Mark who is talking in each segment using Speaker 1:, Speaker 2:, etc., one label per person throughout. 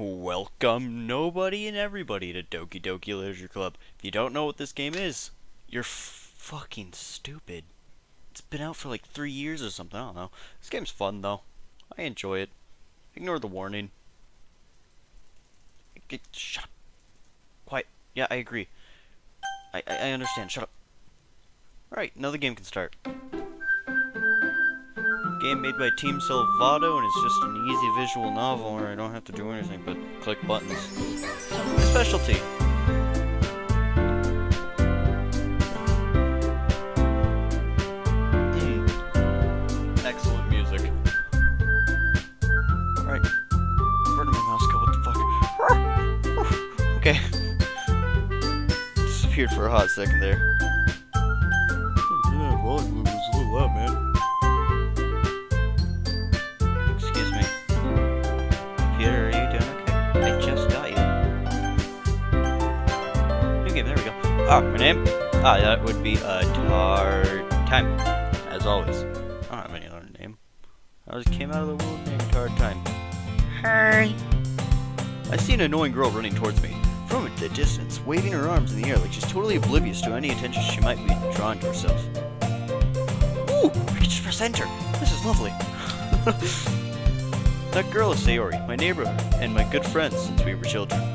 Speaker 1: Welcome nobody and everybody to Doki Doki Literature Club. If you don't know what this game is, you're fucking stupid. It's been out for like three years or something, I don't know. This game's fun though. I enjoy it. Ignore the warning. Get, shut up. Quiet. Yeah, I agree. I, I, I understand. Shut up. Alright, now the game can start. Game made by Team Salvato, and it's just an easy visual novel where I don't have to do anything but click buttons. My specialty. Hmm. Excellent music. Alright. My mouse go? What the fuck? okay. Disappeared for a hot second there. Go. Ah, my name? Ah, that would be uh, Tard Time, as always. I don't have any other name. I just came out of the womb named Tard Time. Hey! I see an annoying girl running towards me. From the distance, waving her arms in the air like she's totally oblivious to any attention she might be drawing to herself. Ooh! I can just press enter! This is lovely! that girl is Sayori, my neighbor, and my good friend since we were children.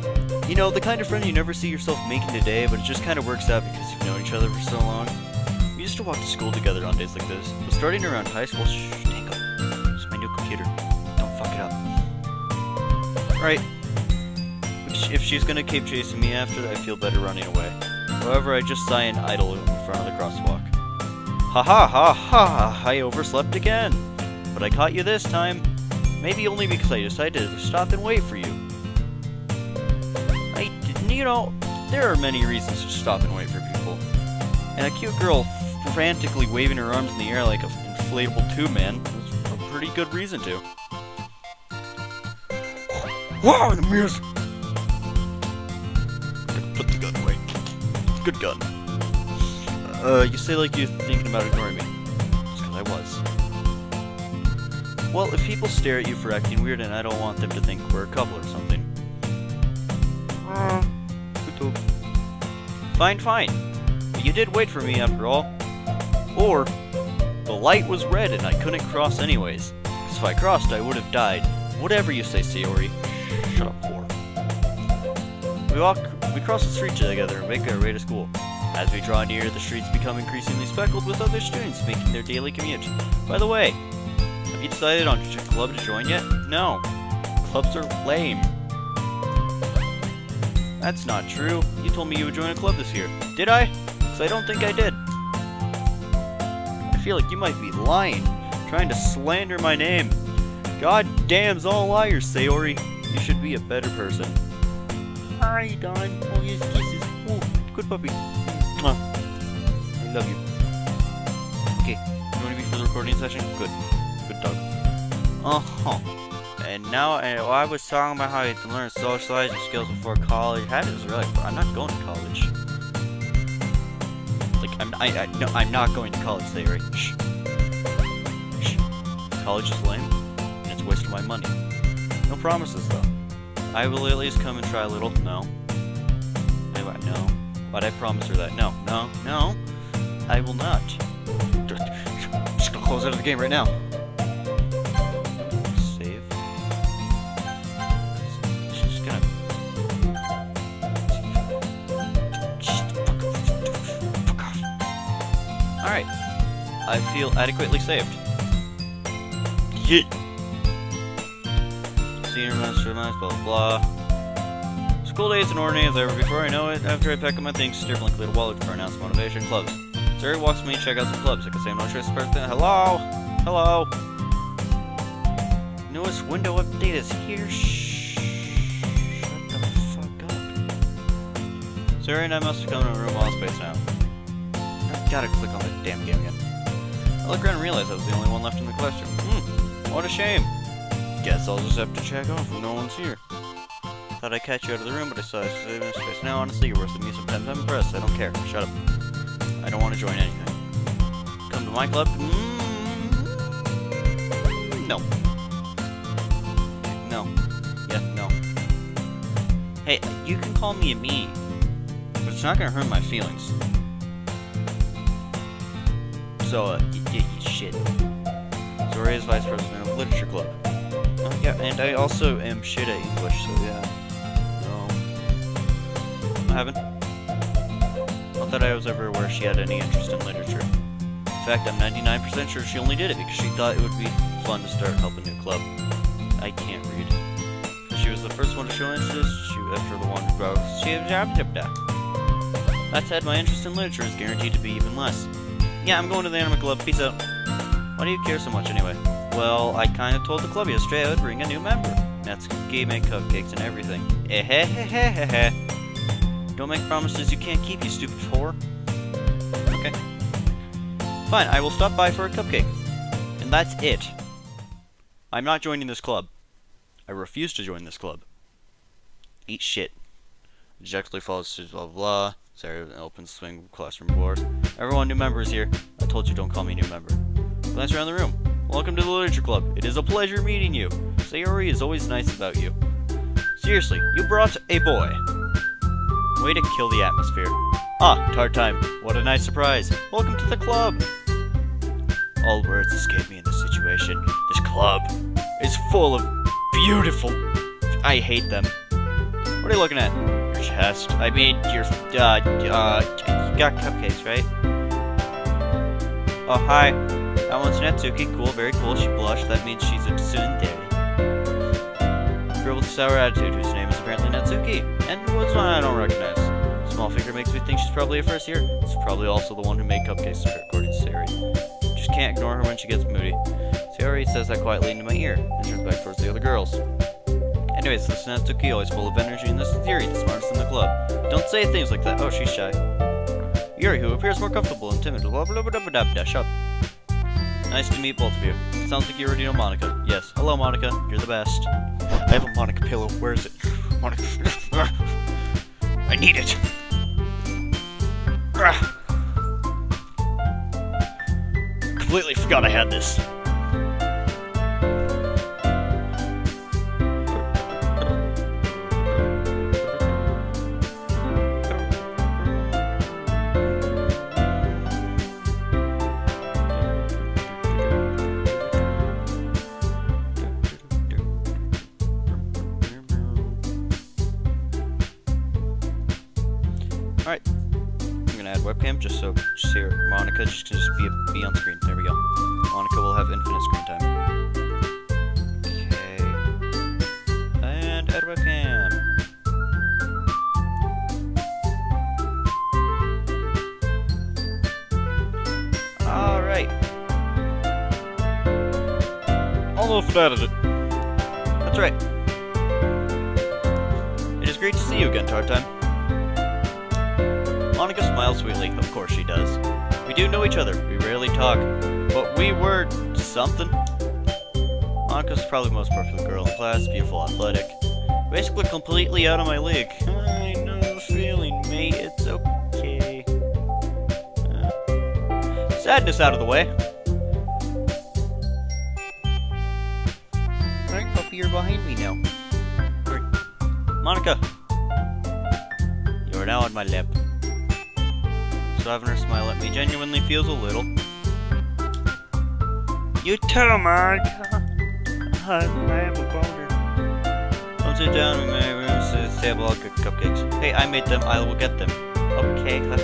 Speaker 1: You know, the kind of friend you never see yourself making today, but it just kind of works out because you've known each other for so long. We used to walk to school together on days like this, but starting around high school, shh, Tango. It's my new computer. Don't fuck it up. Right. If she's gonna keep chasing me after that, I feel better running away. However, I just sigh and idle in front of the crosswalk. Ha ha ha ha! I overslept again! But I caught you this time. Maybe only because I decided to stop and wait for you. You know, there are many reasons to stop and wait for people. And a cute girl frantically waving her arms in the air like an inflatable tube man is a pretty good reason to. Wow, the music! Put the gun away. Good gun. Uh, you say like you're thinking about ignoring me. Because I was. Well, if people stare at you for acting weird and I don't want them to think we're a couple or something. Uh, fine, fine. But you did wait for me after all. Or, the light was red and I couldn't cross anyways. Because if I crossed, I would have died. Whatever you say, Sayori. Shut up, whore. We walk, we cross the street together and make our way to school. As we draw near, the streets become increasingly speckled with other students making their daily commute. By the way, have you decided on which club to join yet? No. Clubs are lame. That's not true. You told me you would join a club this year. Did I? Because I don't think I did. I feel like you might be lying, trying to slander my name. God damn's all liars, Sayori. You should be a better person. Hi, Don. Oh, yes, kisses. Oh, good puppy. Mwah. I love you. Okay, you want to be for the recording session? Good. Good dog. Uh-huh. And now, and I was talking about how you can learn socializing skills before college. That is really, I'm not going to college. Like, I'm, I, I, no, I'm not going to college, Sayori. Shh. Shh. College is lame, and it's of my money. No promises, though. I will at least come and try a little. No. I, no. But I promise her that. No, no, no. I will not. Just gonna close out of the game right now. I feel adequately saved. Yeet. Senior master, master, blah blah blah. School days and ordinary as ever. Before I know it, after I pack up my things, stare blankly a wallet for announced motivation clubs. Siri walks me, check out some clubs. I can say I'm not sure it's person. Hello? Hello? Newest window update is here. Shh. Shut the fuck up. Siri and I must come to a room all space now. I gotta click on the damn game again. I look around and realize I was the only one left in the question. Hmm, what a shame. Guess I'll just have to check off when no one's here. Thought I'd catch you out of the room, but I saw you in space. Now, honestly, you're worth the music time. I'm impressed. I don't care. Shut up. I don't want to join anything. Come to my club? Mm, no. No. Yeah, no. Hey, you can call me a me, but it's not gonna hurt my feelings. So, uh, y- y- y- shit. Sayori is vice president of Literature Club. Oh, yeah, and I also am shit at English, so yeah. No. I haven't. Not that I was ever aware she had any interest in literature. In fact, I'm 99% sure she only did it because she thought it would be fun to start help a new club. I can't read. She was the first one to show interest, she after the one who brought she That said, my interest in literature is guaranteed to be even less. Yeah, I'm going to the anime club. Peace out. Why do you care so much anyway? Well, I kinda told the club yesterday I would bring a new member. Natsuki made cupcakes and everything. Ehehehehe. Don't make promises you can't keep, you stupid whore. Okay. Fine, I will stop by for a cupcake. And that's it. I'm not joining this club. I refuse to join this club. Eat shit. Dejectedly follows to blah blah. Sarah opens swing classroom doors. Everyone, new members here. I told you don't call me new member. Glance around the room. Welcome to the Literature Club. It is a pleasure meeting you. Sayori is always nice about you. Seriously, you brought a boy. Way to kill the atmosphere. Ah, tart time. What a nice surprise. Welcome to the club. All words escape me in this situation. This club is full of beautiful. I hate them. What are you looking at? Chest. I mean, your. Uh, uh, you got cupcakes, right? Oh, hi. That one's Natsuki. Cool, very cool. She blushed. That means she's a tsundere. Girl with a sour attitude, whose name is apparently Natsuki. And what's one I don't recognize? Small figure makes me think she's probably a first year. It's probably also the one who made cupcakes, according to Sari. Just can't ignore her when she gets moody. Sayori says that quietly into my ear, and turns back towards the other girls. Anyways, this Natsuki always full of energy, and this is Yuri, the smartest in the club. Don't say things like that. Oh, she's shy. Yuri, who appears more comfortable and timid. Blah blah blah blah blah. Shut up. Nice to meet both of you. Sounds like you already know Monika. Yes. Hello, Monika. You're the best. I have a Monika pillow. Where is it? Monika. I need it. Completely forgot I had this. Monika's probably the most perfect girl in class. Beautiful, athletic. Basically completely out of my league. I know the feeling, mate. It's okay. Uh, sadness out of the way. Alright, puppy, you're behind me now. Monika! You are now on my lap. So having her smile at me genuinely feels a little. You too, Monika. I have a boner. Come sit down. in my sit at the table. I'll cook cupcakes. Hey, I made them. I will get them. Okay, that's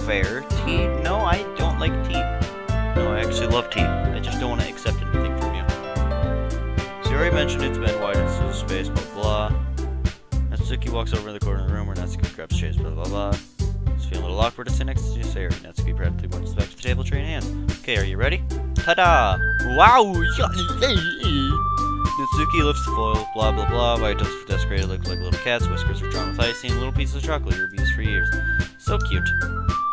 Speaker 1: fair. Tea? No, I don't like tea. No, I actually love tea. I just don't want to accept anything from you. So you already mentioned it's been wide into the space, blah blah. Natsuki walks over to the corner of the room where Natsuki grabs chairs, blah blah blah. It's feeling a little awkward to sit next to Sayori. Natsuki proudly marches back to the table, tray in hand. Okay, are you ready? Ta-da! Wow! Natsuki lifts the foil, blah blah blah. White does decorated look like little cats. Whiskers are drawn with icing. Little pieces of chocolate you've used for years. So cute.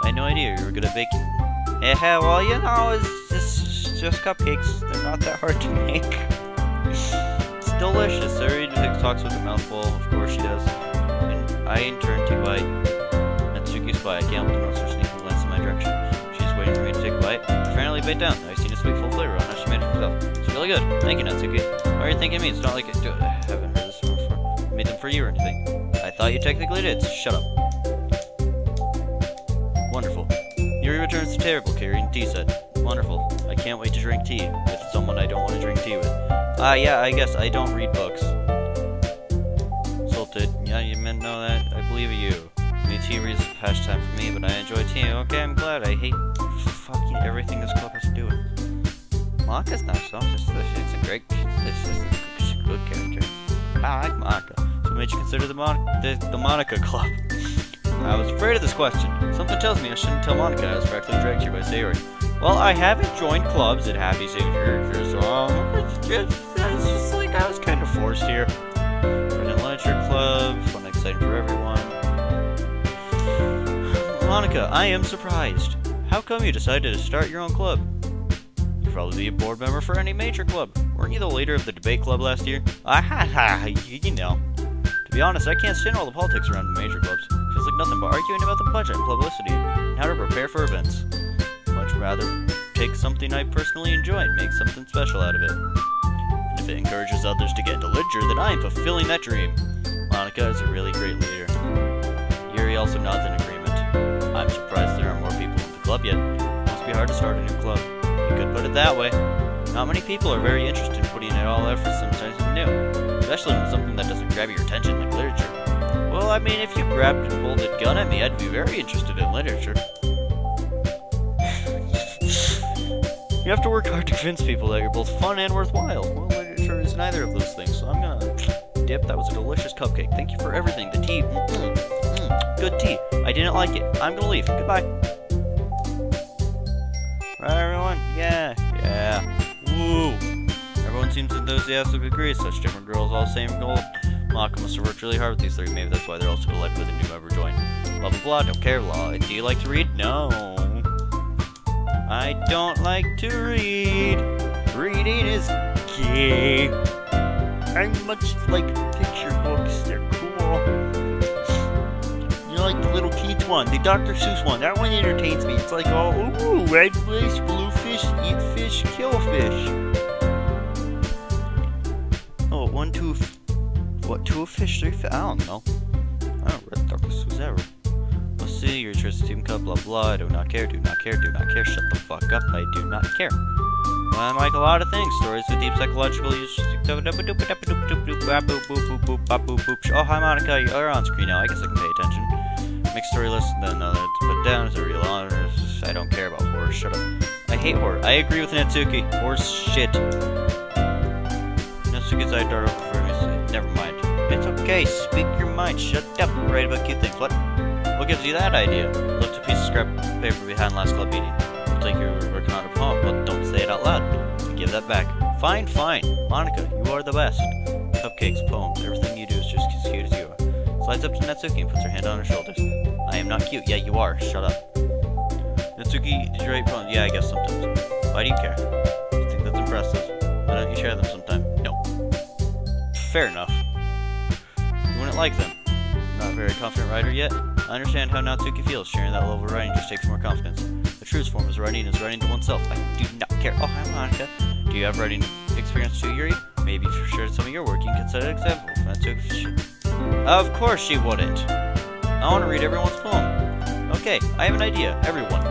Speaker 1: I had no idea you were good at baking. Eh, well, you know, it's just just cupcakes. They're not that hard to make. it's delicious. Sayori talks with her mouth full. Of course she does. And I, in turn, take a bite. Natsuki's quiet. I can't help but notice her sneaking glance in my direction. She's waiting for me to take a bite. I finally bite down. I've seen a sweet, full flavor on how she made it herself. It's really good. Thank you, Natsuki. Why are you thinking me? It's not like I, do, I haven't heard this before. made them for you or anything. I thought you technically did, shut up. Wonderful. Yuri returns to table carrying tea set. Wonderful. I can't wait to drink tea with someone I don't want to drink tea with. Ah, uh, yeah, I guess I don't read books. Salted. Yeah, you meant know that. I believe you. Tea reads pastime for me, but I enjoy tea. Okay, I'm glad. I hate fucking everything this club has to do with. Monika's not so. It's a great. Character. I like Monika. So what made you consider the, Mon the, the Monika Club? I was afraid of this question. Something tells me I shouldn't tell Monika I was practically dragged here by Sayori. Well, I haven't joined clubs at Happy Characters, so um, it's just, it's just like I was kind of forced here. Running Literature Club, fun exciting for everyone. Monika, I am surprised. How come you decided to start your own club? You'd probably be a board member for any major club. Weren't you the leader of the debate club last year? Ah ha ha, you know. To be honest, I can't stand all the politics around the major clubs. It Feels like nothing but arguing about the budget and publicity, and how to prepare for events. Much rather take something I personally enjoy and make something special out of it. And if it encourages others to get into literature, then I am fulfilling that dream. Monika is a really great leader. Yuri also nods in agreement. I'm surprised there are more people in the club yet. It must be hard to start a new club. You could put it that way. Not many people are very interested in putting in all effort sometimes new, especially when something that doesn't grab your attention like literature. Well, I mean, if you grabbed and pulled a gun at me, I'd be very interested in literature. you have to work hard to convince people that you're both fun and worthwhile. Well, literature is neither of those things, so I'm gonna dip. That was a delicious cupcake. Thank you for everything. The tea, mm -mm, mm, good tea. I didn't like it. I'm gonna leave. Goodbye. Right, everyone? Yeah, yeah. Woo! Everyone seems enthusiastic with agree. Such different girls, all the same goal. Malcolm must have worked really hard with these three. Maybe that's why they're also delighted with a new member join. Blah blah blah. Don't care. Law. Do you like to read? No. I don't like to read. Reading is gay. I much like picture books. They're cool. Know, like the little Keats one, the Dr. Seuss one. That one entertains me. It's like, oh, ooh, red fish, blue fish, eat fish, kill fish. Oh, one, two, what, two fish, three fish? I don't know. I don't read Dr. Seuss ever. Let's see, your trust team cup, blah blah. I do not care, do not care, do not care. Shut the fuck up. I do not care. I like a lot of things. Stories with deep psychological use. Oh, hi Monika, you're on screen now. I guess I can pay attention. Make story list, then to put down as a real honor. I don't care about horror. Shut up. I hate horror. I agree with Natsuki. Horse shit. Natsuki's eye dart over for me. Never mind. It's okay. Speak your mind. Shut up. Write about cute things. What? What gives you that idea? Looked a piece of scrap paper behind last club meeting. Looks like you're working on a poem, but don't say it out loud. Give that back. Fine, fine. Monika, you are the best. Cupcakes, poems, everything you do is just as cute as you. Slides up to Natsuki and puts her hand on her shoulders. I am not cute. Yeah, you are. Shut up. Natsuki, did you write poems? Yeah, I guess sometimes. Why do you care? You think that's impressive? Why don't you share them sometime? No. Fair enough. You wouldn't like them. Not a very confident writer yet? I understand how Natsuki feels. Sharing that level of writing just takes more confidence. The truest form of writing is writing to oneself. I do not care. Oh, hi, Monika. Do you have writing experience too, Yuri? Maybe if you shared some of your work, you can set an example. Natsuki. Of course she wouldn't. I want to read everyone's poem. Okay, I have an idea. Everyone.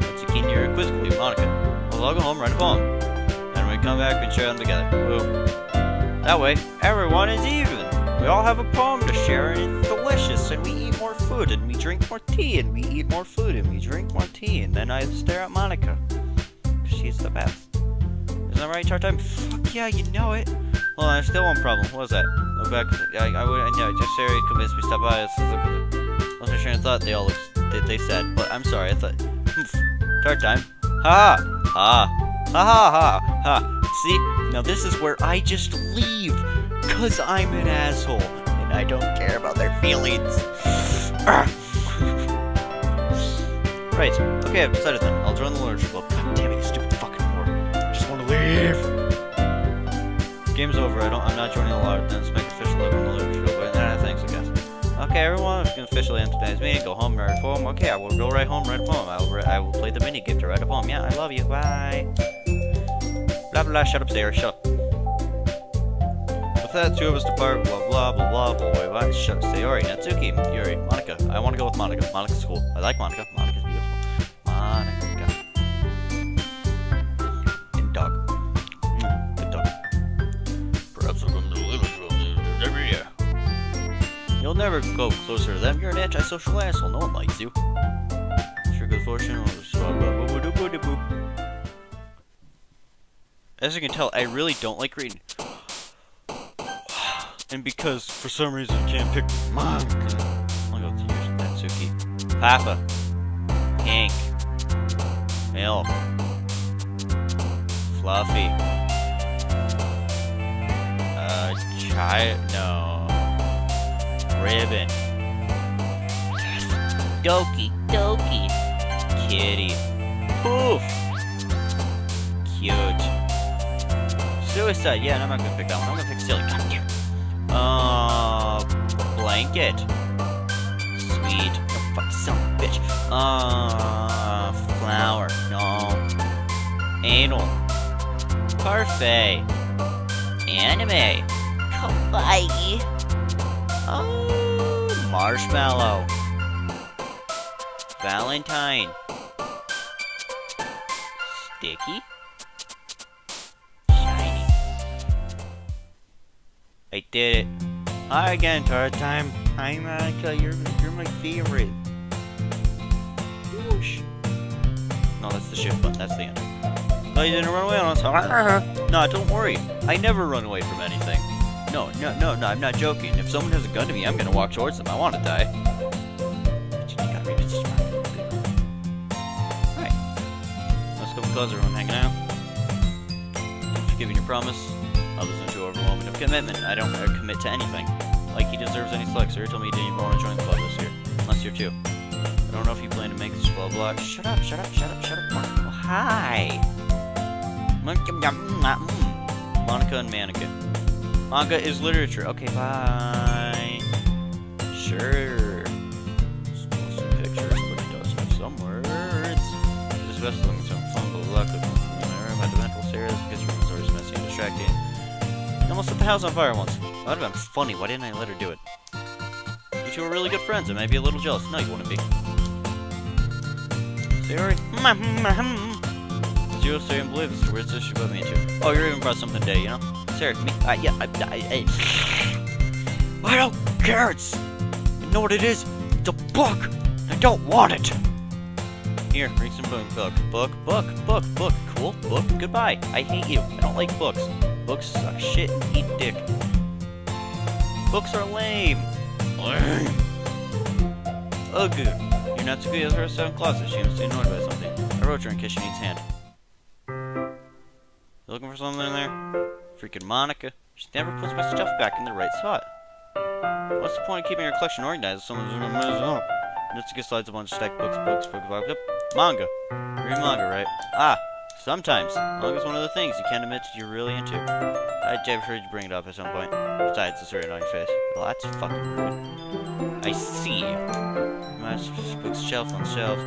Speaker 1: Natsuki and Yuri quizzically Monika. Well, go home, write a poem. Then when we come back, we share them together. That way, everyone is even. We all have a poem to share, and it's delicious, and we eat more food, and we drink more tea, and we eat more food, and we drink more tea, and then I stare at Monika. She's the best. Isn't that right, Chart Time? Fuck yeah, you know it. Well, I still one problem. What was that? Look back. I, I would. I know. Just Sherry convinced me to stop by. Lost my train of thought. They all looked. They, they said, but I'm sorry. I thought. Chart time. Ha ha ha ha ha ha. See, now this is where I just leave. Because I'm an asshole, and I don't care about their feelings. right, okay, I've decided then. I'll join the literature club. God damn it, you stupid fucking whore. I just want to leave. Game's over. I don't. I'm not joining the lottery. Then make official open the. Nah, thanks, I guess. Okay, everyone, we can officially end today's meeting. Go home, write a poem. Okay, I will go right home, write a poem. I will. I will play the mini game to write a poem. Yeah, I love you. Bye. Blah blah. blah. Shut up, Sarah. Shut up. with that, two of us depart, blah blah blah blah blah what? Shut Sayori, Natsuki, Yuri, Monika. I wanna go with Monika. Monika's cool. I like Monika. Monika's You'll never go closer to them. You're an antisocial asshole. No one likes you. Sure good fortune. As you can tell, I really don't like reading. And because, for some reason, I can't pick mom, I'll go to use Natsuki. Papa. Hank. Milk. Fluffy. Uh, Child. No. Ribbon. Doki. Doki. Kitty. Poof. Cute. Suicide. Yeah, I'm not gonna pick that one. I'm gonna pick Silly. God damn. Uh, blanket. Sweet. Oh, fuck, a bitch. Uh, flower. No. Anal. Parfait. Anime. Kawaii. Oh, marshmallow. Valentine. Sticky. Shiny. I did it. Hi again, third time. Hi, Monika. You're you're my favorite. Whoosh. No, that's the shift button. That's the end. No, you didn't run away on us. No, don't worry. I never run away from anything. No, no, no, no. I'm not joking. If someone has a gun to me, I'm gonna walk towards them. I want to die. Alright. Let's go because everyone hanging out. Thanks for giving your promise. I'll listen to over a moment of commitment. I don't uh, commit to anything. Like he deserves any slack. Sir told me he didn't want to join the club this year. Last year too. I don't know if you plan to make this blah blah. Shut up, shut up, shut up, shut up. Monika. Oh, hi. Mm, mm, mm. Monika and Mannequin. Manga is literature. Okay, bye. Sure. Still some pictures, but it does have some words. This best looking some fun, but luck with my room. Had to mental stairs because room was always messy and distracting. I almost set the house on fire once. That would have been funny. Why didn't I let her do it? You two are really good friends. I might be a little jealous. No, you wouldn't be. Sayori? Zero, Sayori, and Blue. Mr. Weird sister about me too. Oh, you're even brought something today, you know? Sarah, me, uh, yeah, I, I, I, I don't care. It's, you know what it is? It's a book. I don't want it. Here, read some book, book, book, book, book, book. Cool, book. Goodbye. I hate you. I don't like books. Books suck shit and eat dick. Books are lame. Lame. Ugh. You're not too good as her son closet. She must be annoyed by something. I wrote her in needs hand. You looking for something in there? Freaking Monika. She never puts my stuff back in the right spot. What's the point of keeping your collection organized if someone's gonna mess it up? Natsuki slides a bunch of stacked books, books, books, books, books. Manga. You read manga, right? Ah, sometimes. Manga's one of the things you can't admit you're really into. I've heard you bring it up at some point. Besides, it's written on your face. Well, that's fucking rude. I see. My books shelf on shelf.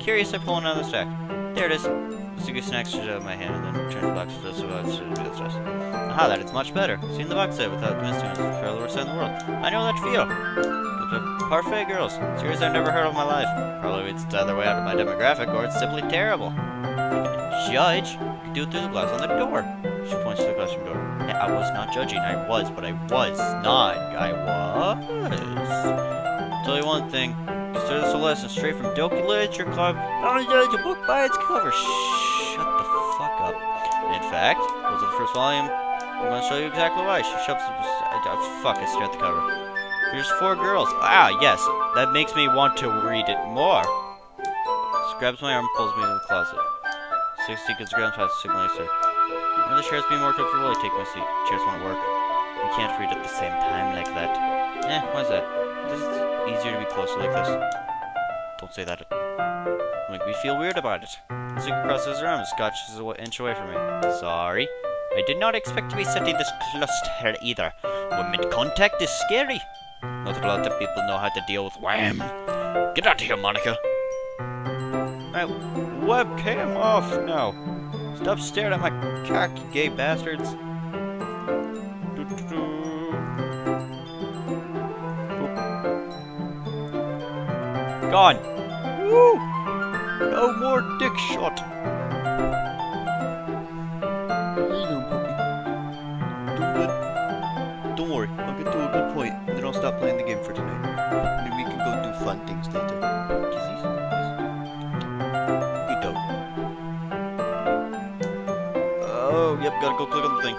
Speaker 1: Curious, I pull another stack. There it is. Natsuki snacks out of my hand and then returns the box to the survive to the stress. Aha, that is much better. Seeing the box set without missing is the worst in the world. I know that feel. Parfait girls. Series I've never heard of my life. Probably it's either way out of my demographic or it's simply terrible. Judge? Do it through the glass on the door. She points to the classroom door. I was not judging. I was, but I was not. I was. Tell you one thing. Consider this a lesson straight from Doki Literature Club. Don't judge a book by its cover. Shut the fuck up. In fact, goes to the first volume. I'm gonna show you exactly why. She shoves. I, fuck, I stare at the cover. Here's four girls. Ah, yes. That makes me want to read it more. She grabs my arm pulls me into the closet. Six seconds grabs past the signal laser. One of the chairs being more comfortable, I take my seat. Chairs won't work. We can't read at the same time like that. Eh, why's that? This is easier to be closer like this. Don't say that. Make me feel weird about it. Zig crosses her arms, scotches an inch away from me. Sorry. I did not expect to be sitting this close to her either. Women contact is scary. Not a lot of people know how to deal with wham. Get out of here, Monika. My webcam off now. Stop staring at my cocky gay bastards. Gone. Woo! No more dick shot. Don't worry, I'll get to a good point, and then I'll stop playing the game for tonight. And we can go do fun things later. Yep, gotta go click on the thing.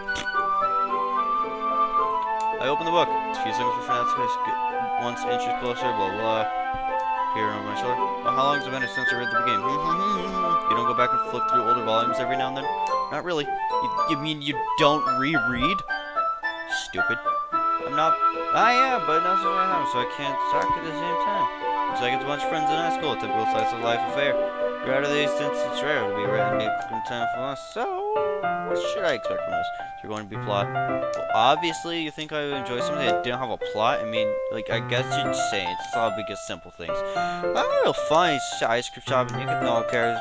Speaker 1: I open the book. Seconds before that space. Once inches closer, blah blah. Here on my shoulder. Well, how long has it been since I read the game? you don't go back and flip through older volumes every now and then? Not really. You, you mean you don't reread? Stupid. I'm not. I am, but not so I have, so I can't talk at the same time. Looks like it's a bunch of friends in high school. Typical slice of life affair. You're out of these since it's rare to be read in time for us, so what should I expect from this? Is there going to be plot? Well, obviously, you think I would enjoy something that didn't have a plot? I mean, like, I guess you'd say it's all because simple things. I'm real funny ice cream shop and you can know cares.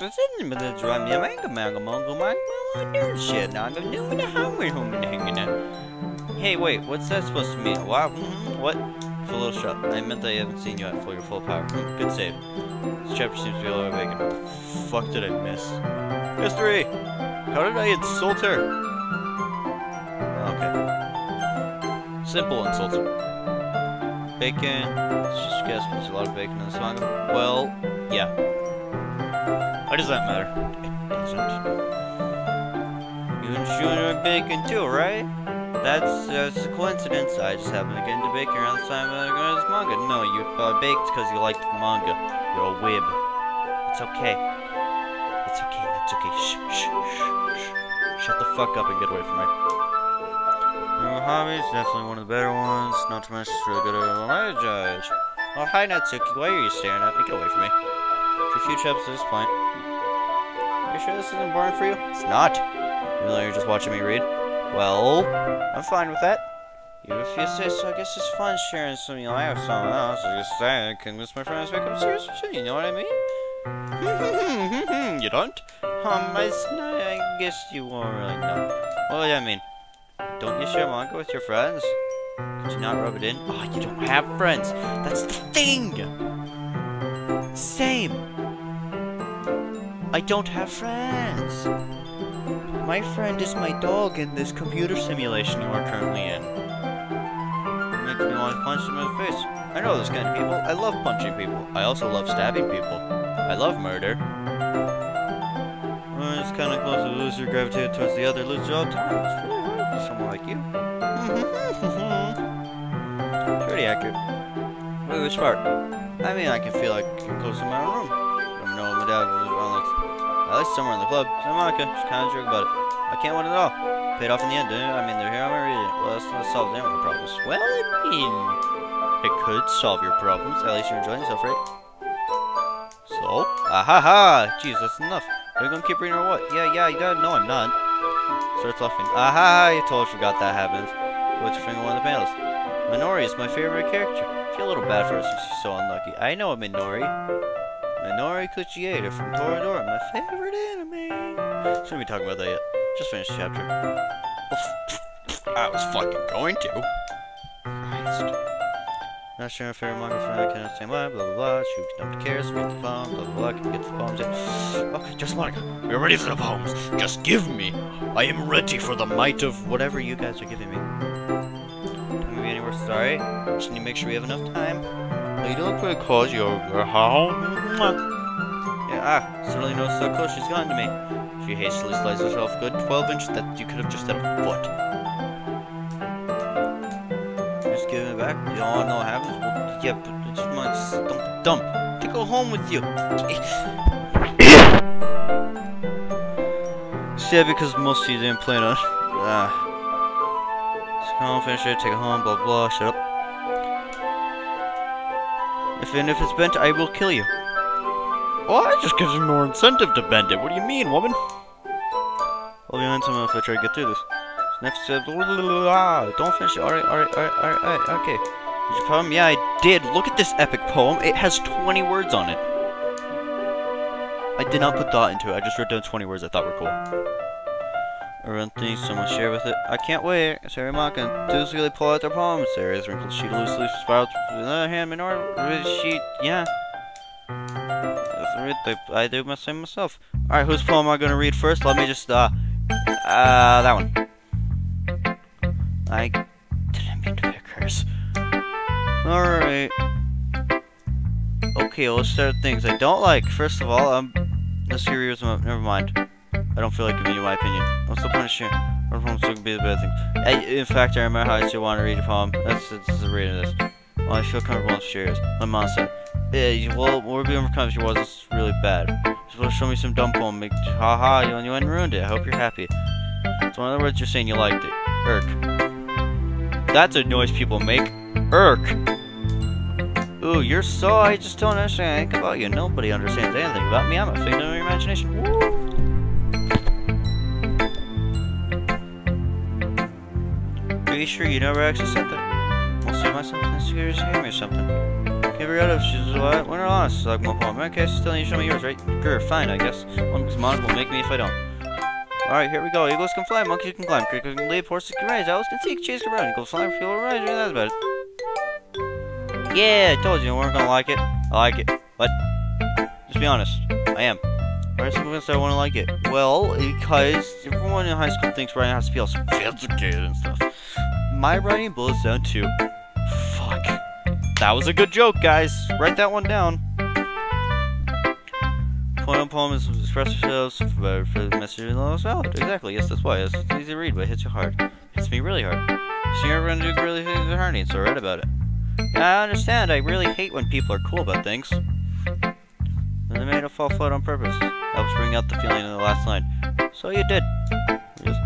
Speaker 1: It's in the middle of the manga manga manga manga shit. Now I'm new in the hammer home and hanging out. Hey, wait, what's that supposed to mean? Wow, mm-hmm, what? For a little shot. I meant that I haven't seen you at full your full power. Good save. This chapter seems to be a little bacon. Fuck did I miss? History! How did I insult her? Okay. Simple insult. Bacon. Let's just guess there's a lot of bacon in this manga. Well, yeah. Why does that matter? It doesn't. You enjoy bacon too, right? That's just a coincidence. I just happened to get into baking around the time I got this manga. No, you uh, baked because you liked manga. You're a wib. It's okay. It's okay. Shh, shh, shh, shh. Shut the fuck up and get away from me. Your hobbies, definitely one of the better ones. Not to mention, it's really good at judge. Oh, hi, Natsuki. Why are you staring at me? Get away from me. For a few chapters at this point. Are you sure this isn't boring for you? It's not. Even though you're just watching me read. Well, I'm fine with that. Even if you say so, I guess it's fun sharing something I have someone else. I just say I can miss my friends up serious you know what I mean? you don't? Um, I, I guess you won't really know. What I mean? Don't you share manga with your friends? Could you not rub it in? Oh, you don't have friends. That's the thing. Same. I don't have friends. My friend is my dog in this computer simulation you are currently in. It makes me want to punch them in the face. I know those kind of people. I love punching people. I also love stabbing people. I love murder. Kind of close to loser gravitated towards the other loser the for someone like you. Pretty accurate. Wait, which part? I mean, I can feel like you're close to my own room. Know my dad was around like at least somewhere in the club. So Monika, she's kind of jerk about it. I can't win it all. Paid off in the end, didn't it? I mean, they're here, I'm it. Well, that's not solve them problems. Well, I mean, it could solve your problems. At least you're enjoying yourself, right? So? Ah ha ha! Jeez, that's enough. Are you gonna keep reading or what? Yeah, yeah, you got No, I'm not. Starts laughing. Ah ha ha! You totally forgot that happens. What's your finger on the panels? Minori is my favorite character. I feel a little bad for her since she's so unlucky. I know a Minori. Minori Kushieda from Toradora, my favorite anime. Shouldn't be talking about that yet. Just finished the chapter. I was fucking going to. Christ. Not sure if favorite manga fan I can understand why, blah blah blah. Shoot, nobody cares. Read the poem, blah blah blah. Can get the poems. In. Okay, just Monika. We're ready for the poems. Just give me. I am ready for the might of whatever you guys are giving me. Don't be anywhere sorry. Just need to make sure we have enough time. Well, you look pretty close. You're? Yeah, ah, suddenly noticed how close she's gotten to me. She hastily slices herself a good 12 inches that you could have just had a foot. Back. To know what happens? Well, yeah, but it's my just dump. Take her home with you. yeah, because most of you didn't plan on. Ah. Just come on, finish it, take it home, blah blah. Shut up. If and if it's bent, I will kill you. Well, that just gives me more incentive to bend it. What do you mean, woman? I'll be some if I try to get through this. Next, uh, don't finish it. Alright, alright, alright, alright, alright, okay. Did you poem? Yeah, I did. Look at this epic poem. It has 20 words on it. I did not put thought into it. I just wrote down 20 words I thought were cool. I run things someone share with it. I can't wait. Sarah Mock enthusiastically pull out their poems. Sarah's wrinkled sheet loosely spiraled. On the other hand, Minor, she, yeah. I do the same myself. Alright, whose poem am I gonna read first? Let me just, uh, uh, that one. I didn't mean to curse. Alright. Okay, let's start things I don't like. First of all, um, the series, never mind. I don't feel like giving you my opinion. What's the point of sharing? Our poems could be the bad thing. I, in fact, I remember how I still want to read a poem. That's, that's the reading of this. Well, I feel comfortable and serious. My mom said, Yeah, well, we're being if yours was really bad. You're supposed to show me some dumb poem. Make, ha! you, you went and ruined it. I hope you're happy. So in other words, you're saying you liked it. Irk. That's a noise people make. Irk. Ooh, you're so... I just don't understand anything about you. Nobody understands anything about me. I'm a figment of your imagination. Woo! Are you sure you never actually said that? I'll see myself and see her hear me or something. Give her out of she's what? When her honest, like my poem. Okay, she's telling you show me yours, right? Sure, fine, I guess. One because Monika will make me if I don't. Alright, here we go. Eagles can fly, monkeys can climb, crickets can leap, horses can race, owls can seek, chase can run, eagles fly, feel rise, that's about it. Yeah, I told you you weren't gonna like it. I like it. What? Just be honest. I am. Why are you convinced I want to like it? Well, because everyone in high school thinks writing has to be all sophisticated and stuff. My writing boils down to... Fuck. That was a good joke, guys. Write that one down. Poem poem is express yourselves for, the message in the most valid. Exactly, yes, that's why. It's easy to read, but it hits you hard. It hits me really hard. So you're gonna do really things are hard, so read about it. I understand, I really hate when people are cool about things. And they made it fall flat on purpose. Helps bring out the feeling in the last line. So you did. Yes.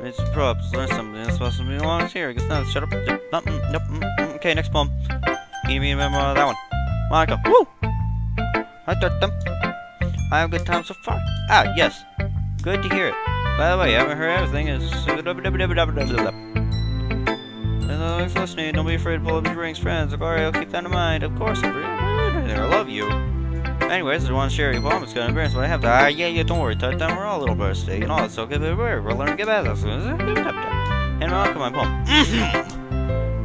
Speaker 1: Made some props, learn something, that's supposed to be belongs here. I guess not, shut up. Nope, nope, nope, nope. Okay, next poem. Give me a memo of that one. Monika, woo! I thought them. I have a good time so far. Ah, yes. Good to hear it. By the way, I haven't heard everything. It's Thanks for listening. Don't be afraid to pull up your rings, friends. Alright, I'll keep that in mind. Of course, I'll I love you. Anyways, I just want to share your bomb. It's gonna experience what I have. To. Ah, yeah, yeah, don't worry. Touch time, we're all a little steak and all that. So good, but we're learning to get better. And I'll come my poem.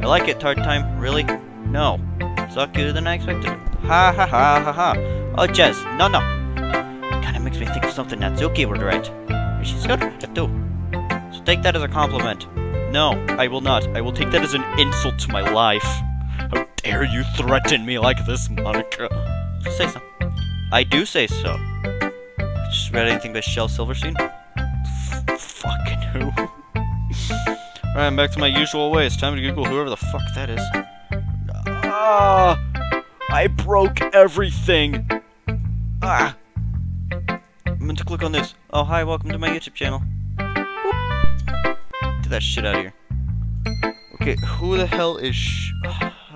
Speaker 1: I like it, tart time. Really? No. Suck you than I expected. Ha ha ha ha ha. Oh, Jez, no, no. Something Natsuki would write. She's good at it too. So take that as a compliment. No, I will not. I will take that as an insult to my life. How dare you threaten me like this, Monika? Say so. I do say so. Just read anything by Shel Silverstein? F fucking who? Alright, I'm back to my usual way. It's time to Google whoever the fuck that is. Ah! I broke everything! Ah! I meant to click on this. Oh, hi, welcome to my YouTube channel Get that shit out of here. Okay, who the hell is sh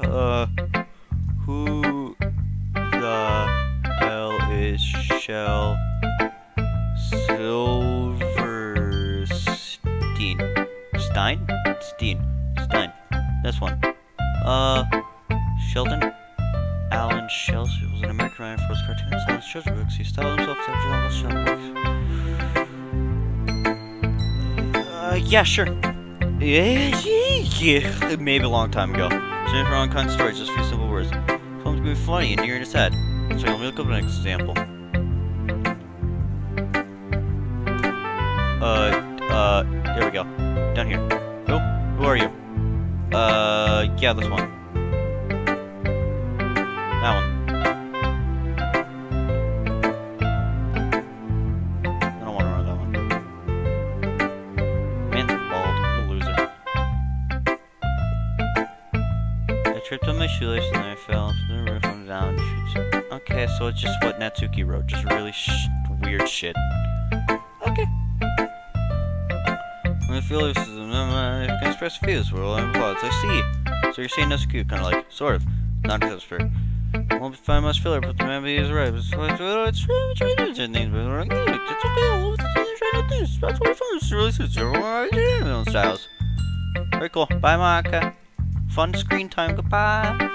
Speaker 1: uh who the hell is Shel Silverstein? Stein? Steen. Stein. This one. Uh Sheldon Alan Shels was an American writer for his cartoons and children's books. He styled himself after almost Sheldon Uh, yeah, sure. Yeah, yeah, maybe a long time ago. Same for on kind of stories, just a few simple words. Film's gonna be funny and near his head. So let me look up an example. Uh, uh, there we go. Down here. Nope. Who are you? Uh, yeah, this one. So it's just what Natsuki wrote. Just really sh weird shit. Okay. I feel this is I can express feels for all applause. I see. So you're saying Natsuki kind of like, sort of. Not spirit. Won't find much filler, but the man is right. It's like, it's really trying to do things, but it's okay. All of the things trying to do. this. That's what I found. It's really suits everyone. Styles. Very cool. Bye, Maka. Fun screen time, goodbye.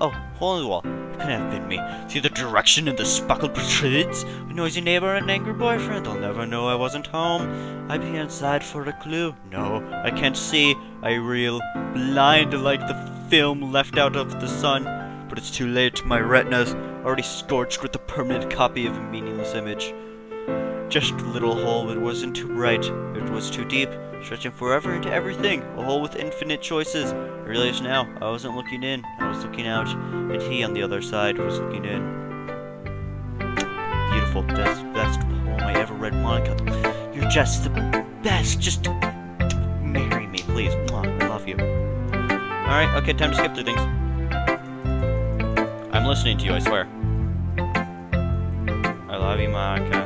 Speaker 1: Oh, hole in the wall. Could have been me. See the direction in the speckled portraits? A noisy neighbor and an angry boyfriend. I'll never know I wasn't home. I'd be inside for a clue. No, I can't see. I reel blind like the film left out of the sun. but it's too late. My retina's already scorched with a permanent copy of a meaningless image. Just a little hole, it wasn't too bright. It was too deep, stretching forever into everything. A hole with infinite choices. I realize now, I wasn't looking in, I was looking out, and he on the other side was looking in. Beautiful, best, best poem I ever read, Monika. You're just the best. Just marry me, please. I love you. Alright, okay, time to skip through things. I'm listening to you, I swear. I love you, Monika.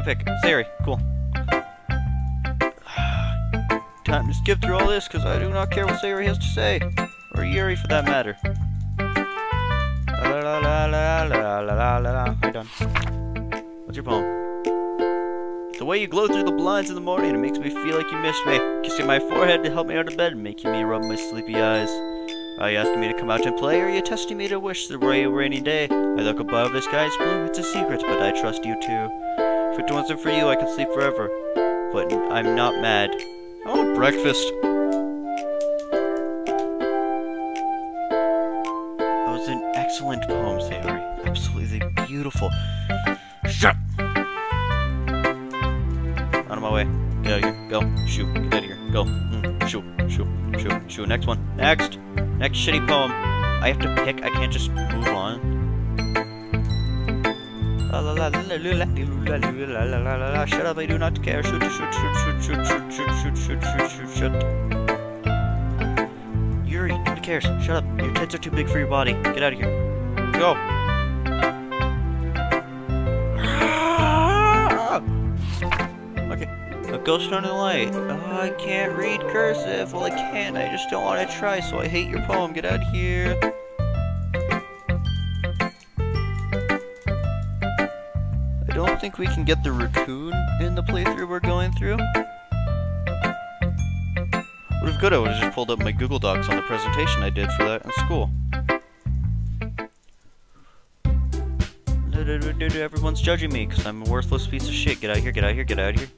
Speaker 1: I pick? Sayori. Cool. Time to skip through all this, because I do not care what Sayori has to say. Or Yuri, for that matter. La la la la la la la la la. How you done? What's your poem? The way you glow through the blinds in the morning, it makes me feel like you missed me. Kissing my forehead to help me out of bed, making me rub my sleepy eyes. Are you asking me to come out and play, or are you testing me to wish the ray a rainy day? I look above, the sky's blue, it's a secret, but I trust you too. If it wasn't for you, I could sleep forever. But I'm not mad. I want breakfast. That was an excellent poem, Sayori. Absolutely beautiful. Shut! Out of my way. Get out of here. Go. Shoot. Get out of here. Go. Mm. Shoot. Shoot. Shoot. Shoot. Next one. Next. Next shitty poem. I have to pick. I can't just move on. Shut up, I do not care. Shoot, shoot, shoot, shoot, shoot, shoot, shoot, shoot, shoot, shoot, shoot, shoot. Yuri, nobody cares. Shut up. Your tits are too big for your body. Get out of here. Go. Okay. A ghost under the light. Oh, I can't read cursive. Well, I can. I just don't want to try, so I hate your poem. Get out of here. We can get the raccoon in the playthrough we're going through. Would have good, I would have just pulled up my Google Docs on the presentation I did for that in school. Everyone's judging me because I'm a worthless piece of shit. Get out of here, get out of here, get out of here.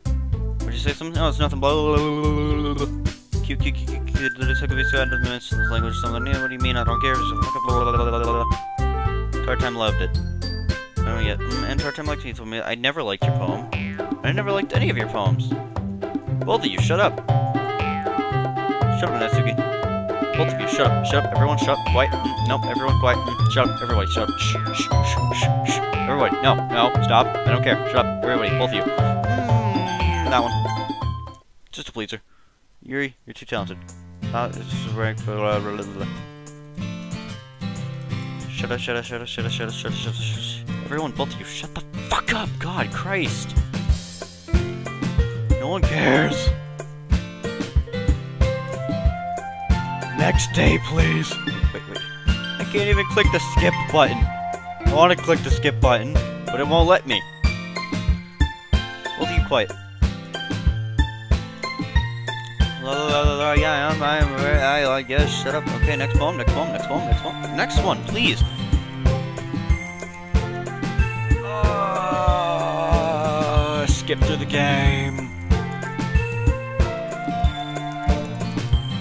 Speaker 1: Would you say something? No, it's nothing. Blah, blah, blah, blah, blah. Cute, cute, cute, cute, cute. The second piece of this language something. Yeah, what do you mean? I don't care. Blah, blah, blah, blah, blah, blah. Tard Time loved it. Oh yeah, and Tard Time. Told me I never liked your poem. I never liked any of your poems. Both of you, shut up. Shut up, Natsuki. Both of you, shut up. Shut up. Everyone, shut up. Quiet. Nope, everyone, quiet. Shut up. Everybody, shut up. Shh, shh, shh, shh, shh. Everybody, no, no, stop. I don't care. Shut up. Everybody, both of you. Mm, that one. Just a pleaser. Yuri, you're too talented. Uh, blah. Shut up, shut up, shut up, shut up, shut up, shut up, shut up, shut up. Everyone, both of you, shut the fuck up! God, Christ! No one cares! Next day, please! Wait, wait. I can't even click the skip button. I want to click the skip button, but it won't let me. Both of you quiet. La, la, la, la, yeah, I'm, I'm, I, I guess, shut up. Okay, next poem, next poem, next poem, next poem. Next one, please! Through the game.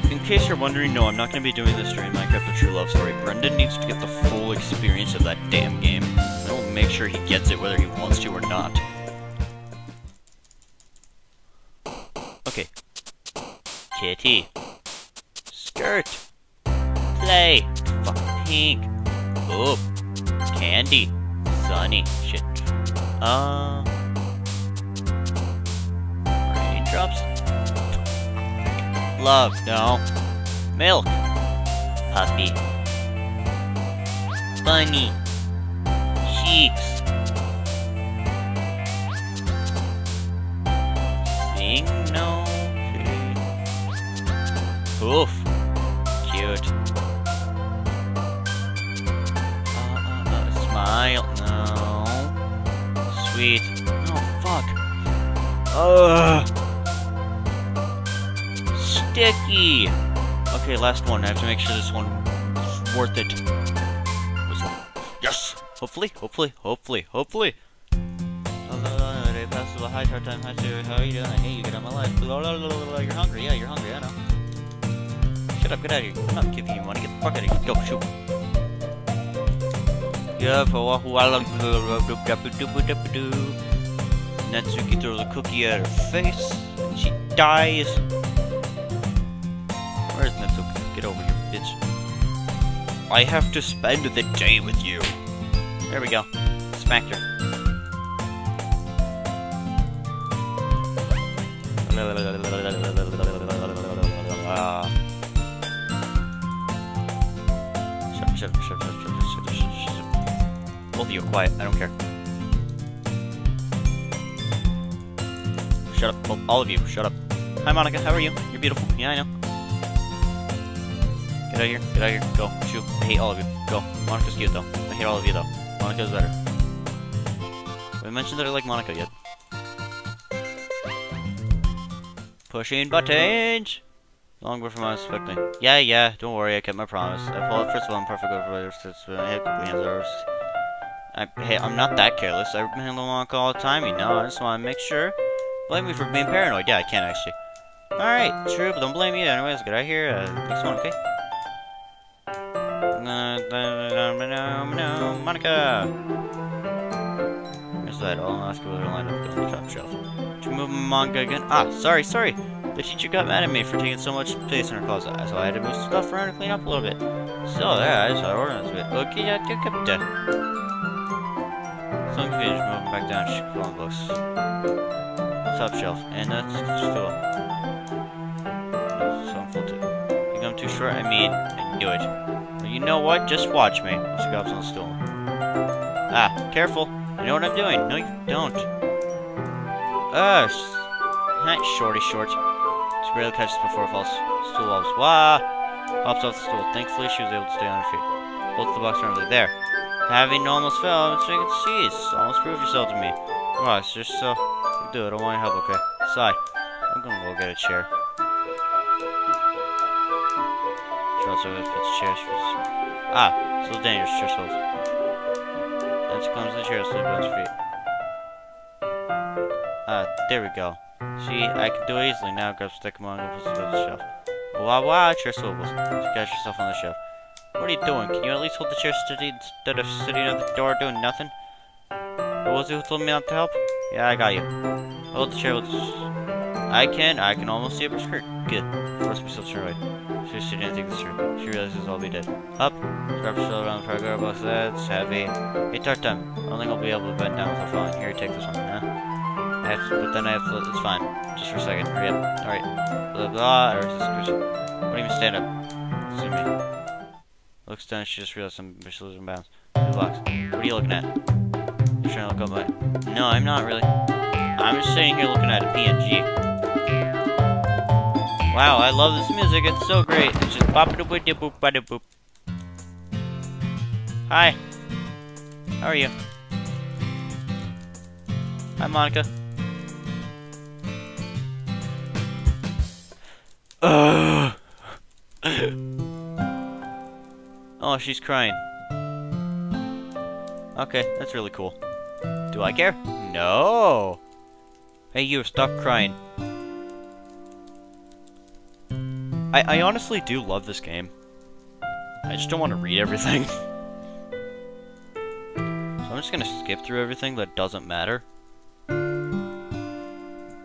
Speaker 1: In case you're wondering, no, I'm not going to be doing this during Minecraft The True Love Story. Brendan needs to get the full experience of that damn game. I will make sure he gets it whether he wants to or not. Okay. Kitty. Skirt. Play. Pink. Oop. Candy. Sunny. Shit. Uh. Raindrops? Love, no. Milk. Puppy. Bunny. Cheeks. Sing, no. Oof. Cute. Uh, uh, smile, no. Sweet. Oh, fuck. Ugh. Sticky. Okay, last one. I have to make sure this one is worth it. Yes! Hopefully, hopefully, hopefully, hopefully. hi, Tard Time, hi, how are you doing? Hey, you get on my life. Blah, blah, blah, blah, blah, You're hungry, yeah, you're hungry, I know. Shut up, get out of here. I'm not giving you money, get the fuck out of here. Go, shoot. Yeah, for a while. Natsuki throws a cookie at her face, and she dies. Where's? Get over here, bitch. I have to spend the day with you. There we go. Smacked her. Both of you, quiet. I don't care. Shut up, all of you, shut up. Hi, Monika. How are you? You're beautiful. Yeah, I know. Get out of here. Get out of here. Go. Shoot. I hate all of you. Go. Monika's cute, though. I hate all of you, though. Monika's better. I mentioned that I like Monika yet? Pushing buttons! Long before I was expecting. Yeah, yeah, don't worry, I kept my promise. I pulled first of all, I'm perfect over I had quickly hands over. I, hey, I'm not that careless. I handle Monika all the time, you know. I just want to make sure. Blame me for being paranoid. Yeah, I can't actually. Alright, true, but don't blame me. Anyways, get out of here. Uh, next one, okay? Monika! Where's that? I'll ask whether line up on the top shelf. Did you move manga again? Ah, sorry, sorry! The teacher got mad at me for taking so much space in her closet, so I had to move stuff around and clean up a little bit. So, yeah, I just had to organize a bit. Okay, yeah, get kept that. Some confusion moving back down, she falling books. Top shelf, and that's stool. So I'm full too. Think I'm too short? I mean, I knew it. You know what? Just watch me. She grabs on stool. Ah, careful. You know what I'm doing. No, you don't. Ah, uh, shorty short. She barely catches before it falls. Stool wobbles. Wah! Hops off the stool. Thankfully, she was able to stay on her feet. Holds the box firmly. There. Having almost fell, I'm thinking, jeez, almost proved yourself to me. Wow, it's just so... Do it, I want your help, okay? Sigh. I'm gonna go get a chair. A chair. Ah, so dangerous, chair. Then she comes the chair, sleep on feet. Ah, there we go. See, I can do it easily now. Grab stick among and puts it on the shelf. Wow, wow, chair swivels. She catches herself on the shelf. What are you doing? Can you at least hold the chair steady instead of sitting at the door doing nothing? Who was it who told me not to help? Yeah, I got you. Hold the chair with... I can, I can almost see her skirt. Good. Force me still away. She, she didn't think this through. She realizes all we did. Up. Grab shoulder around the front box. That's heavy. Hey, Tard Time. I don't think I'll be able to bend down without falling. Here, take this one, huh? I have to, but then I have to, it's fine. Just for a second. Hurry up. Alright. Blah, blah, just, what do you mean stand up? To me. Looks down, she just realized some she's losing bounds. Blocks. What are you looking at? You're trying to look up my... No, I'm not really. I'm just sitting here looking at a PNG. Wow, I love this music. It's so great. It's just bop da boop da boop ba da boop. Hi. How are you? Hi, Monika. Ugh. oh, she's crying. Okay, that's really cool. Do I care? No. Hey, you, stop crying. I, I honestly do love this game. I just don't want to read everything. so I'm just gonna skip through everything that doesn't matter.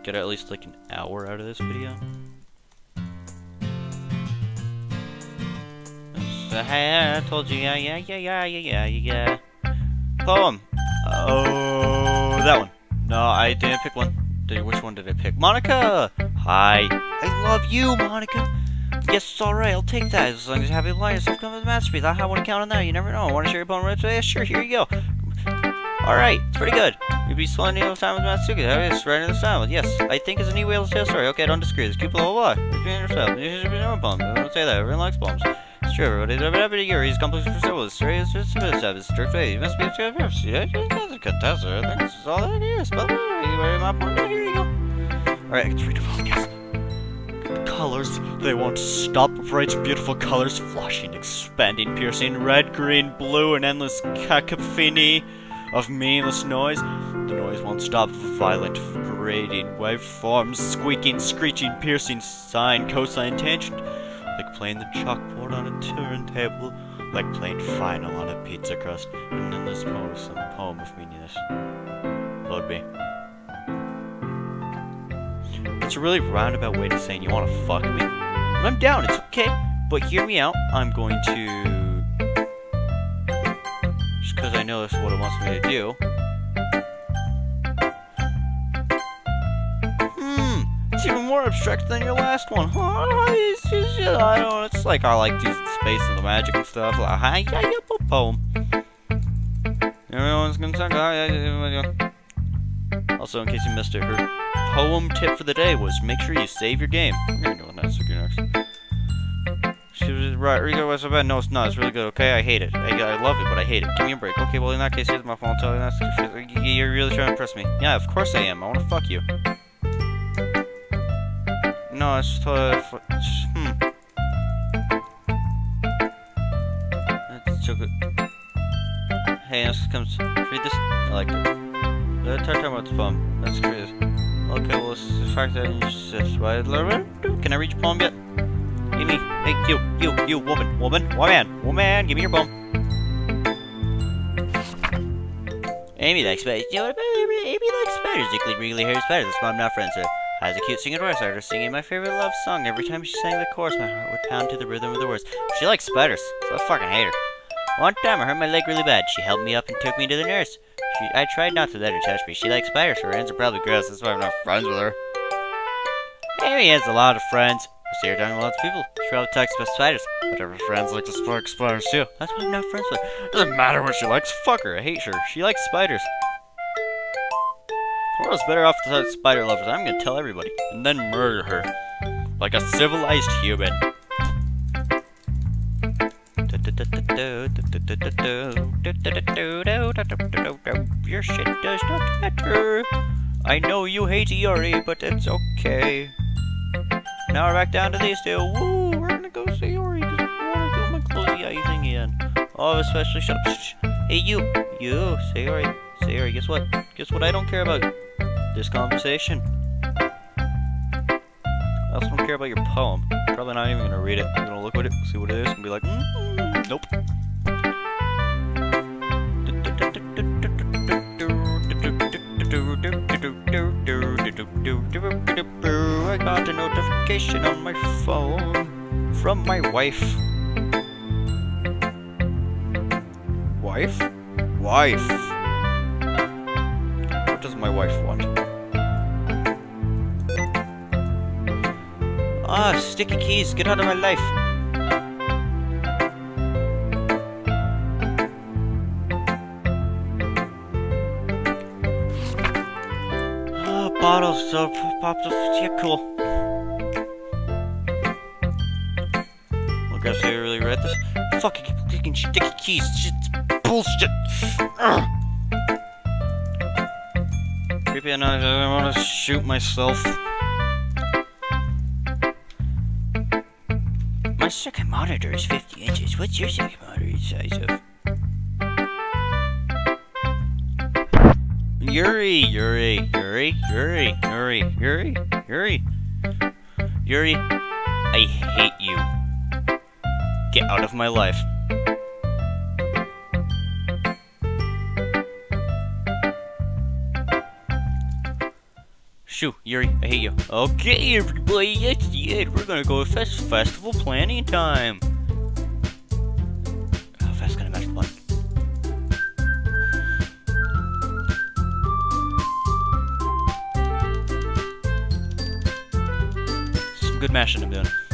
Speaker 1: Get at least like an hour out of this video. I told you, yeah, yeah, yeah, yeah, yeah, yeah, yeah. Poem. Oh, that one. No, I didn't pick one. Which one did I pick? Monika! Hi. I love you, Monika. Yes, it's alright, I'll take that. As long as you have your line, stuff come with the masterpiece. I want to count on that. You never know. I want to share your poem right today? Sure, here you go. Alright, it's pretty good. You'd be spending no time with Natsuki. That is right in the style. Yes, I think it's a neat way to tell a story. Okay, don't disagree. It's cute, blah, blah, blah. It's being yourself. You should be doing poems. I don't say that. Everyone likes bombs. It's true, everybody. Every year, he's complex for several. It's straight, it's just a bit of It's strict way. You must be a true of See, that's a contestant. I think this is all that is. But, uh, anyway, my point. Here you go. Alright, I can read the poem, yes colors. They won't stop. Bright, beautiful colors, flashing, expanding, piercing, red, green, blue, an endless cacophony of meaningless noise. The noise won't stop. Violent, vibrating waveforms, squeaking, screeching, piercing, sine, cosine, tangent, like playing the chalkboard on a turntable, like playing final on a pizza crust, then this poem some poem of meaningless. Load me. It's a really roundabout way to saying you want to fuck me. I'm down, it's okay, but hear me out. I'm going to... Just because I know this is what it wants me to do. Hmm, it's even more abstract than your last one. It's just, I don't know, it's like I like using space and the magic and stuff. Like, hi, yeah, yeah, poem. Everyone's gonna talk. Also, in case you missed it, her poem tip for the day was make sure you save your game. I'm gonna go with that. She was right. Rico was so bad. No, it's not. It's really good. Okay, I hate it. I, I love it, but I hate it. Give me a break. Okay, well in that case, here's my phone. Tell you that you're really trying to impress me. Yeah, of course I am. I want to fuck you. No, it's uh, hmm. That's so good. Hey, let's come read this. I like it. The poem. That's crazy. Okay, well, it's the fact that you just why Can I reach poem yet? Give me, hey, you, you, you, woman, woman, woman, woman, give me your poem. Amy likes spiders. You know what about Amy likes spiders? Dickly, wriggly. That's why I'm not friends with her. Has a cute singing voice. Started singing my favorite love song. Every time she sang the chorus, my heart would pound to the rhythm of the words. She likes spiders, so I fucking hate her. One time I hurt my leg really bad. She helped me up and took me to the nurse. I tried not to let her touch me. She likes spiders. Her hands are probably gross. That's why I'm not friends with her. Amy has a lot of friends. I see her talking to lots of people. She probably talks about spiders. But her friends like to spark spiders too. That's why I'm not friends with her. Doesn't matter what she likes. Fuck her. I hate her. She likes spiders. The world's better off without spider lovers. I'm gonna tell everybody. And then murder her. Like a civilized human. Your shit does not matter. I know you hate Yuri, but it's okay. Now we're back down to these two. Woo! We're gonna go see Yuri because I want to do my closey eye thing again. Oh, especially shut up. Hey, you, you, say Yuri, say Yuri. Guess what? Guess what? I don't care about this conversation. I also don't care about your poem. Probably not even gonna read it. I'm gonna look at it, see what it is, and be like, mm -hmm. nope. I got a notification on my phone from my wife. Wife? Wife. What does my wife want? Ah, sticky keys, get out of my life. bottles of popped of yeah, cool. Guess I really read this. Fucking clicking sticky keys. Shit's bullshit. Ugh. Creepy enough. I want to shoot myself. Monitor is 50 inches. What's your second monitor size of? Yuri, Yuri, Yuri, Yuri, Yuri, Yuri, Yuri, Yuri, I hate you. Get out of my life. Okay, everybody, that's the end. We're gonna go fest festival planning time. How fast can I match the button? Some good mashing I'm doing.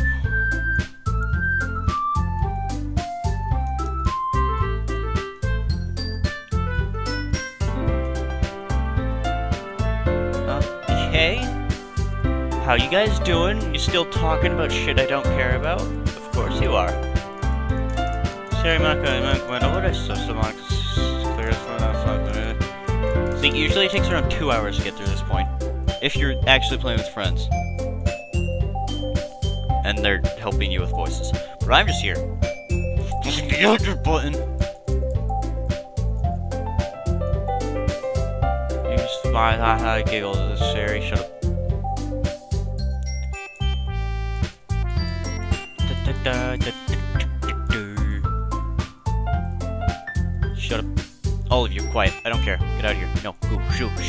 Speaker 1: How you guys doing? You still talking about shit I don't care about? Of course you are. See, usually it takes around two hours to get through this point. If you're actually playing with friends and they're helping you with voices. But I'm just here. The other button. You just smile, ha ha, giggle to this fairy. Shut up.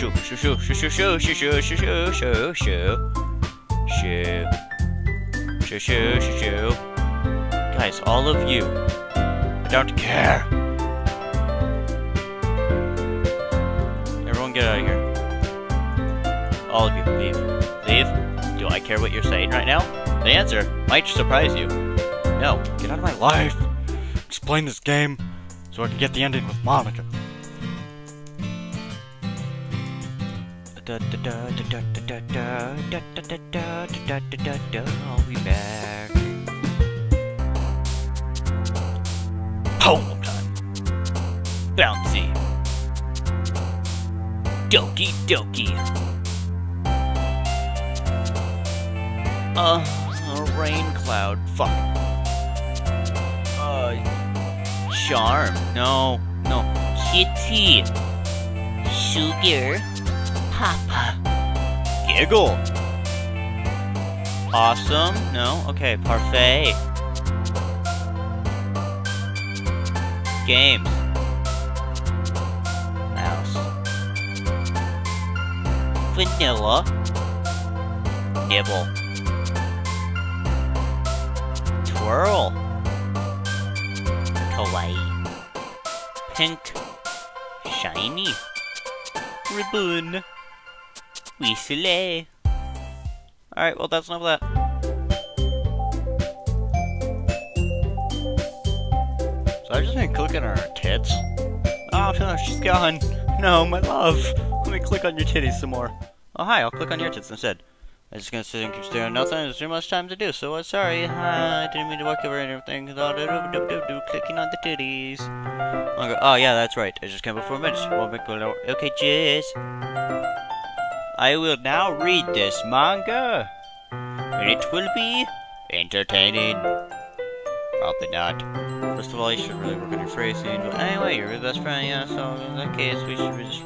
Speaker 1: Shoo. Shoo. Shoo. Shoo. Shoo. Shoo. Shoo. Shoo. Shoo. Shoo. Shoo. Shoo. Shoo. Shoo. Guys, all of you. I don't care. Everyone get out of here. All of you, leave. Leave? Do I care what you're saying right now? The answer might surprise you. No, get out of my life. Explain this game so I can get the ending with Monika. I'll be back. Poem time. Bouncy. Doki doki. Uh, a rain cloud. Fuck. Uh, charm. No, no. Kitty. Sugar. Papa. Giggle. Awesome. No. Okay. Parfait. Games. Mouse. Vanilla. Nibble. Twirl. Kawaii. Pink. Shiny. Ribbon. Weasley. Alright, well that's enough of that. So I just been clicking on her tits. Oh no, she's gone. No, my love. Let me click on your titties some more. Oh hi, I'll click on your tits instead. I'm just gonna sit and keep staring at nothing. There's too much time to do, so uh, sorry. Uh, I didn't mean to walk over anything. Clicking on the titties. Oh yeah, that's right. I just came before minutes. Okay, cheers. I will now read this manga. And it will be entertaining. Probably not. First of all, you should really work on your phrasing. But anyway, you're your best friend, yeah, so in that case, we should just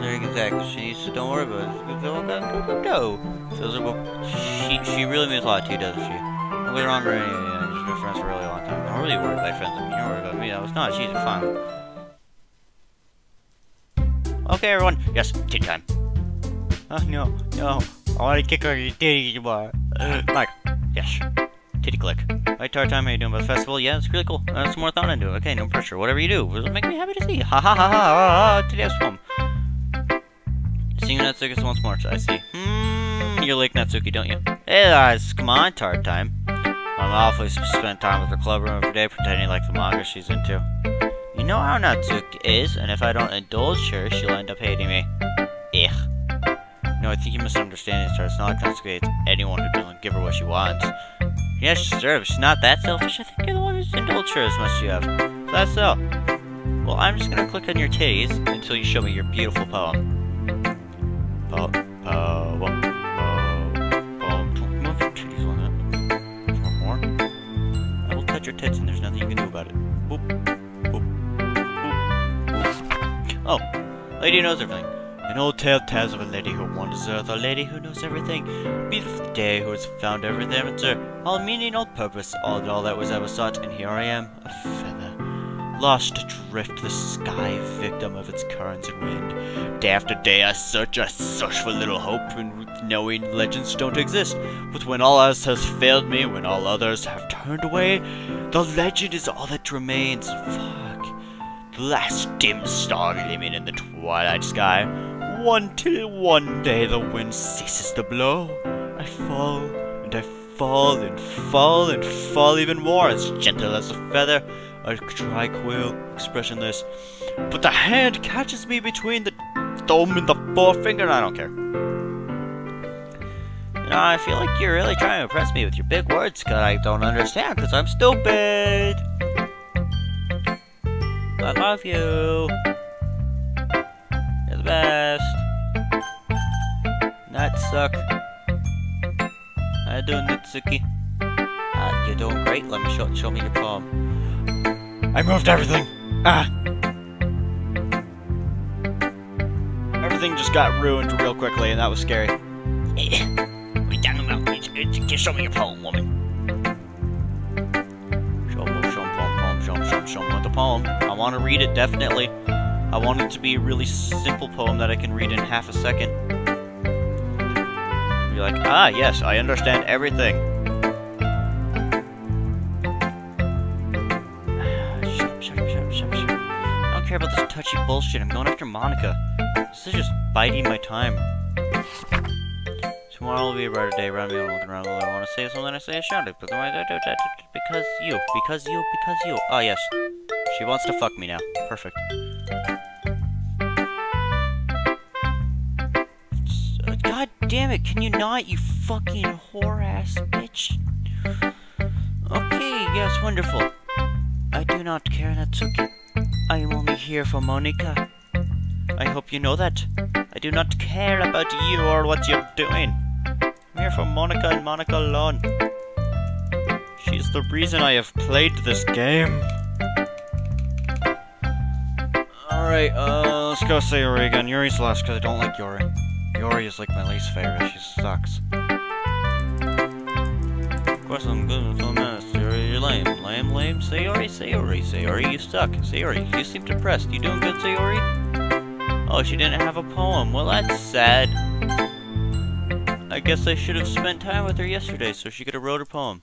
Speaker 1: there exactly. She needs to don't worry about it. Go. Those she she really means a lot to you, doesn't she? Don't wrong or anything. Yeah, just been friends for a really long time. I'm really worried about friends. I mean, you're worried about me. I was not. She's fine. Okay, everyone. Yes, tea time. Oh, no, no. I want to kick her titty more. Uh, Mike. Yes. Titty click. Hi, Tard Time. How you doing about the festival? Yeah, it's really cool. Uh, That's more thought into it. Okay, no pressure. Whatever you do, it'll make me happy to see. Ha ha ha ha ha. Today's fun. Seeing Natsuki once more, I see. Hmm, you like Natsuki, don't you? Hey, guys, come on, Tard Time. I'm awfully spent time with her club room every day pretending like the manga she's into. You know how Natsuki is, and if I don't indulge her, she'll end up hating me. Ugh. No, I think you misunderstand it, It's not like Natsuki hates anyone who doesn't give her what she wants. Yes, she deserves. She's not that selfish. I think you're the one who's indulged her as much as you have. So that's so. Well, I'm just gonna click on your titties until you show me your beautiful poem. Po. Move your tits and there's nothing you can do about it. Boop. Oh, lady knows everything. An old tale tells of a lady who wanders earth, a lady who knows everything. Beautiful day who has found everything it's her. All meaning, all purpose, all, all that was ever sought, and here I am, a feather. Lost adrift the sky, victim of its currents and wind. Day after day I search, I search for little hope, and knowing legends don't exist. But when all else has failed me, when all others have turned away, the legend is all that remains. Fuck. Last dim star gleaming in the twilight sky. One till one day the wind ceases to blow. I fall, and I fall, and fall, and fall even more, as gentle as a feather, a tranquil, expressionless. But the hand catches me between the thumb and the forefinger, and I don't care. You know, I feel like you're really trying to impress me with your big words, cause I don't understand, cause I'm stupid. I love you. You're the best. Nuts suck. How you doing, Natsuki? Uh, you're doing great. Let me show, show me your palm. I moved everything. Ah. everything just got ruined real quickly, and that was scary.
Speaker 2: What are you talking about? It's, it's, show me your poem, woman.
Speaker 1: Show me the poem. I want to read it, definitely. I want it to be a really simple poem that I can read in half a second. Be like, ah, yes, I understand everything. I don't care about this touchy bullshit. I'm going after Monika. This is just biding my time. Tomorrow will be a brighter day. Around me, looking around. I want to say something. I say I shout it, but then because you, because you, because you. Oh yes, she wants to fuck me now. Perfect. Uh, God damn it! Can you not, you fucking whore ass bitch? Okay, yes, wonderful. I do not care, Natsuki. I am only here for Monika. I hope you know that. I do not care about you or what you're doing. Here for Monika and Monika alone. She's the reason I have played this game. Alright, uh, let's go say Yuri again. Yuri's last because I don't like Yuri. Yuri is like my least favorite. She sucks. Of course I'm good with one minute. Yuri, you're lame. Lame, lame. Say Ori, say Sayori, Sayori, Sayori, you suck. Sayori, you seem depressed. You doing good, say Sayori? Oh, she didn't have a poem. Well, that's sad. I guess I should have spent time with her yesterday so she could have wrote her poem.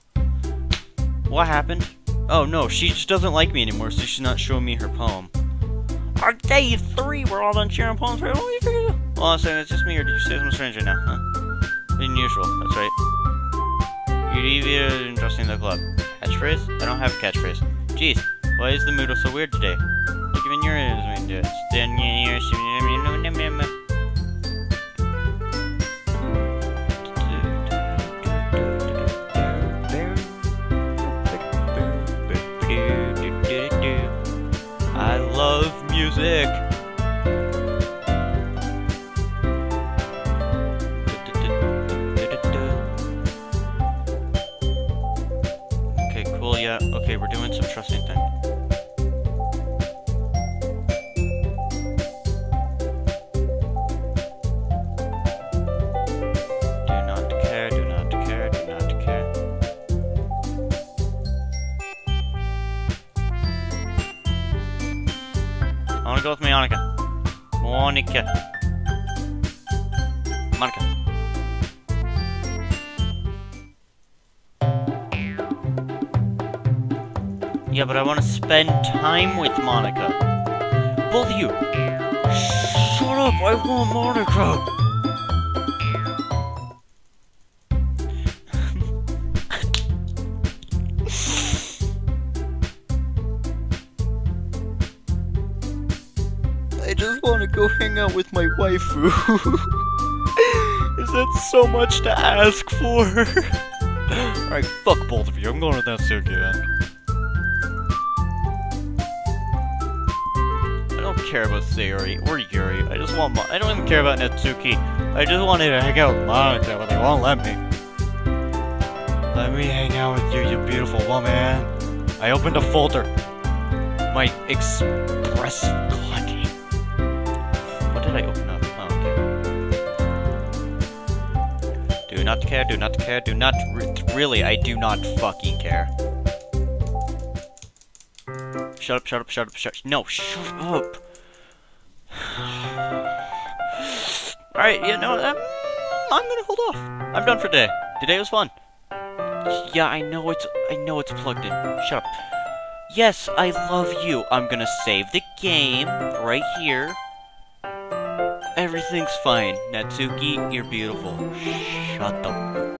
Speaker 1: What happened? Oh no, she just doesn't like me anymore, so she's not showing me her poem. Our day three, we're all done sharing poems. You? Well, I'm saying it's just me, or did you say something strange right now? Huh? Unusual. That's right. You deviated interesting the club. Catchphrase? I don't have a catchphrase. Jeez, why is the mood so weird today? Even. Music. Okay, cool, yeah. Okay, we're doing some trusting I wanna go with Monika. Monika. Monika. Yeah, but I want to spend time with Monika. Both of you. Shut up! I want Monika. My waifu. Is that so much to ask for? Alright, fuck both of you. I'm going with Natsuki then. I don't care about Sayori or Yuri. I just want I don't even care about Natsuki. I just wanted to hang out with Monika, but they won't let me. Let me hang out with you, you beautiful woman. I opened a folder. My express. I open up? Oh, okay. Do not care, do not care, do not... Re really, I do not fucking care. Shut up, shut up, shut up, shut up. No, shut up! Alright, you know, um, I'm gonna hold off. I'm done for today. Today was fun. Yeah, I know it's, I know it's plugged in. Shut up. Yes, I love you. I'm gonna save the game right here. Everything's fine. Natsuki, you're beautiful. Shut the